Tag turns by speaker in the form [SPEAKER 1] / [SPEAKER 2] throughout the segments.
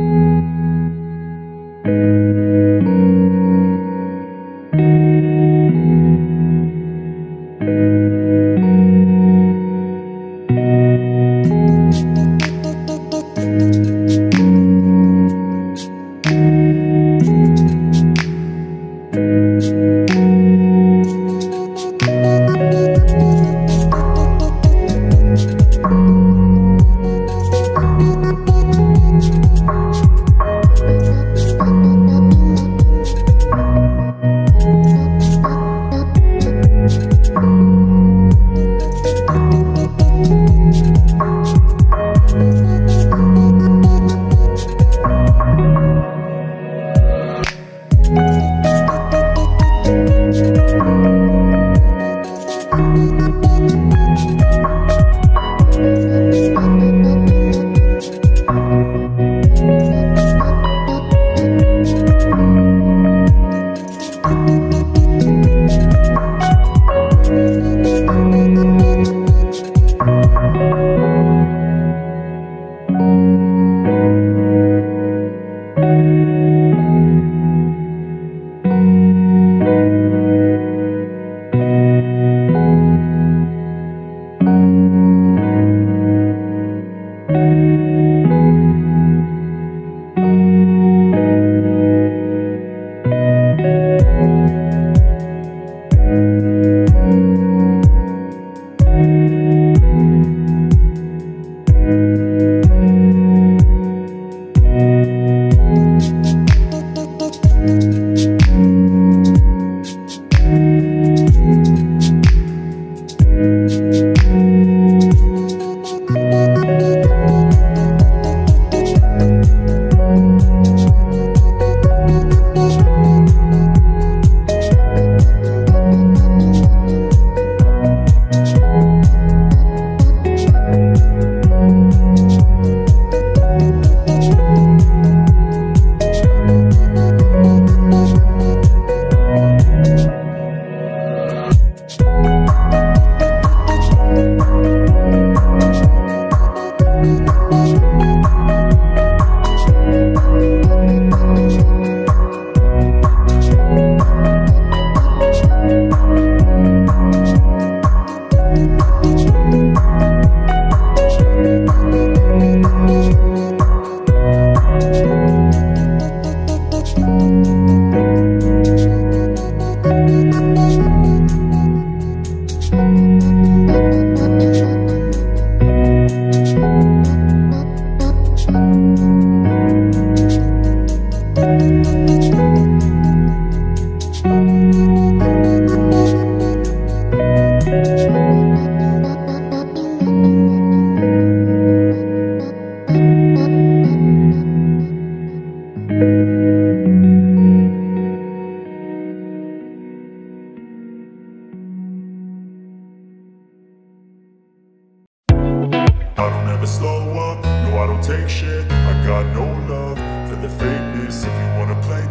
[SPEAKER 1] you. I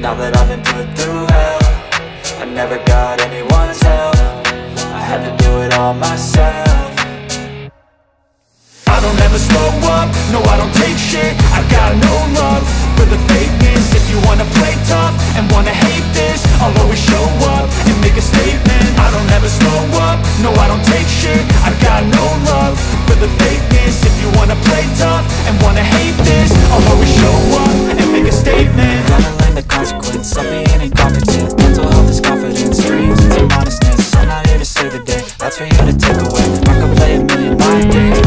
[SPEAKER 2] Now that I've been put through hell I never got anyone's help. I had to do it all myself.
[SPEAKER 3] I don't ever slow up, no I don't take shit. I got no I think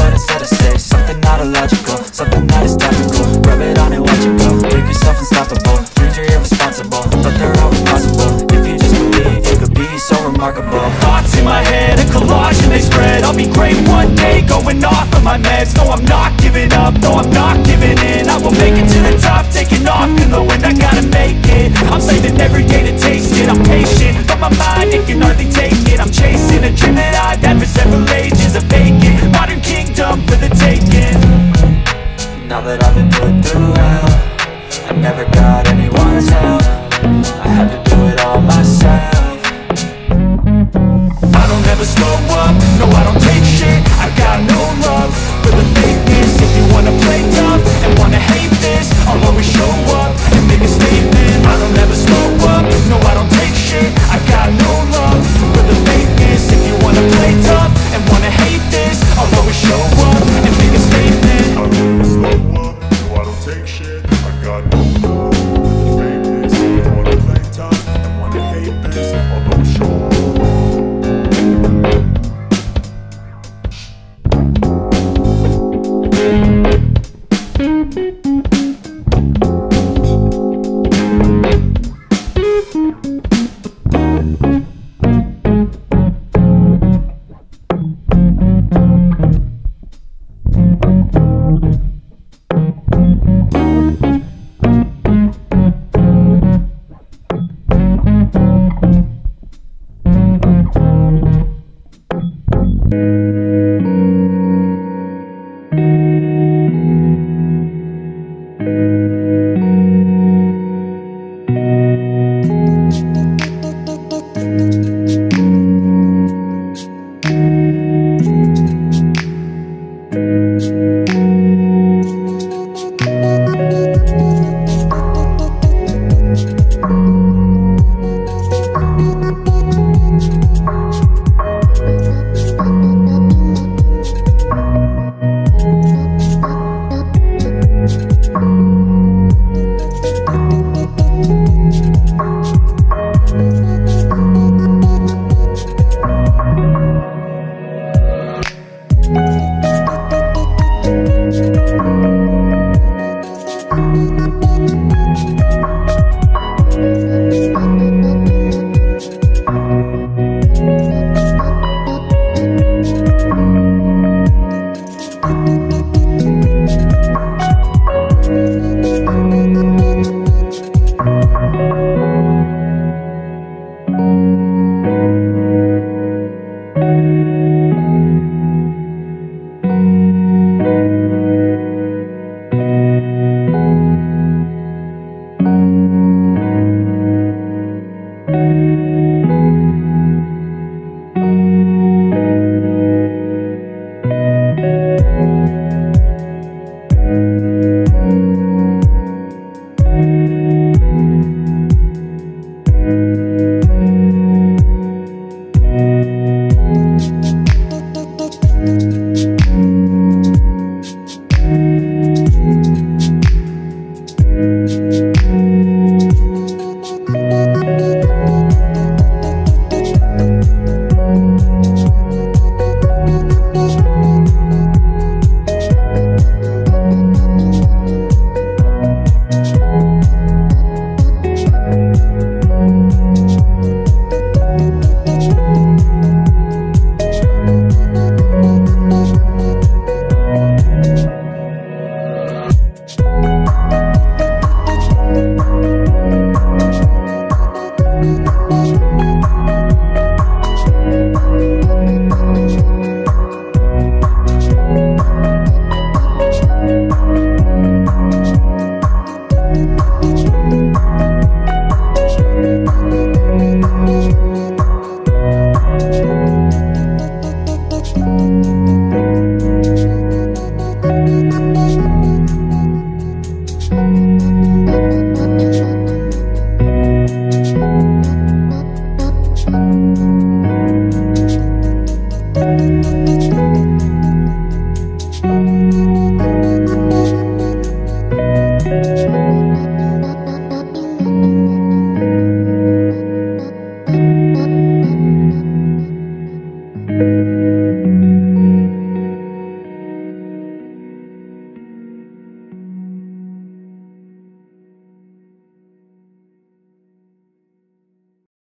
[SPEAKER 3] through hell I never got anyone's help. I had to do it all myself.
[SPEAKER 4] I don't ever slow up, no I don't take shit. I got no love. The If you wanna play tough and wanna hate this I'll
[SPEAKER 1] show up.